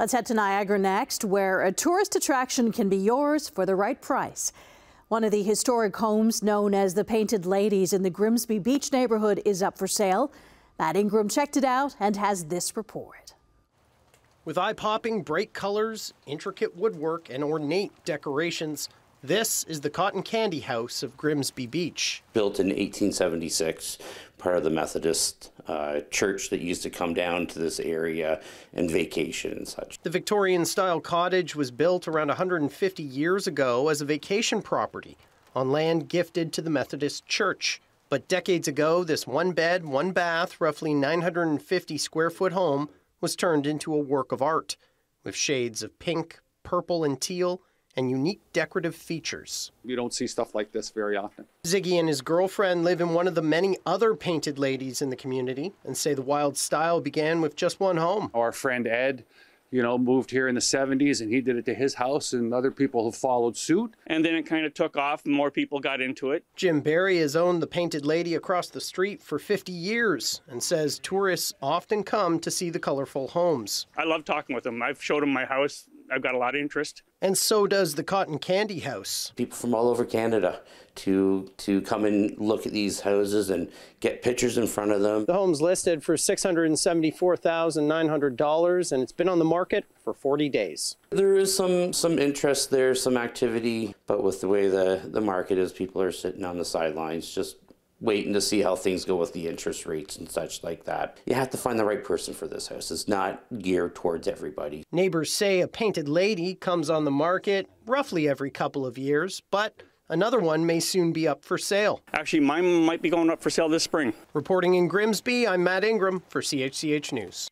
Let's head to Niagara next, where a tourist attraction can be yours for the right price. One of the historic homes known as the Painted Ladies in the Grimsby Beach neighborhood is up for sale. Matt Ingram checked it out and has this report. With eye popping bright colors, intricate woodwork, and ornate decorations, this is the Cotton Candy House of Grimsby Beach. Built in 1876, part of the Methodist uh, church that used to come down to this area and vacation and such. The Victorian style cottage was built around 150 years ago as a vacation property on land gifted to the Methodist Church. But decades ago, this one bed, one bath, roughly 950 square foot home was turned into a work of art with shades of pink, purple, and teal and unique decorative features. You don't see stuff like this very often. Ziggy and his girlfriend live in one of the many other painted ladies in the community and say the wild style began with just one home. Our friend Ed you know, moved here in the 70s and he did it to his house and other people have followed suit. And then it kind of took off and more people got into it. Jim Berry has owned the Painted Lady across the street for 50 years and says tourists often come to see the colorful homes. I love talking with them. I've showed them my house. I've got a lot of interest. And so does the Cotton Candy House. People from all over Canada to to come and look at these houses and get pictures in front of them. The home's listed for $674,900 and it's been on the market for 40 days. There is some some interest there, some activity, but with the way the the market is, people are sitting on the sidelines just waiting to see how things go with the interest rates and such like that. You have to find the right person for this house. It's not geared towards everybody. Neighbors say a painted lady comes on the market roughly every couple of years, but another one may soon be up for sale. Actually, mine might be going up for sale this spring. Reporting in Grimsby, I'm Matt Ingram for CHCH News.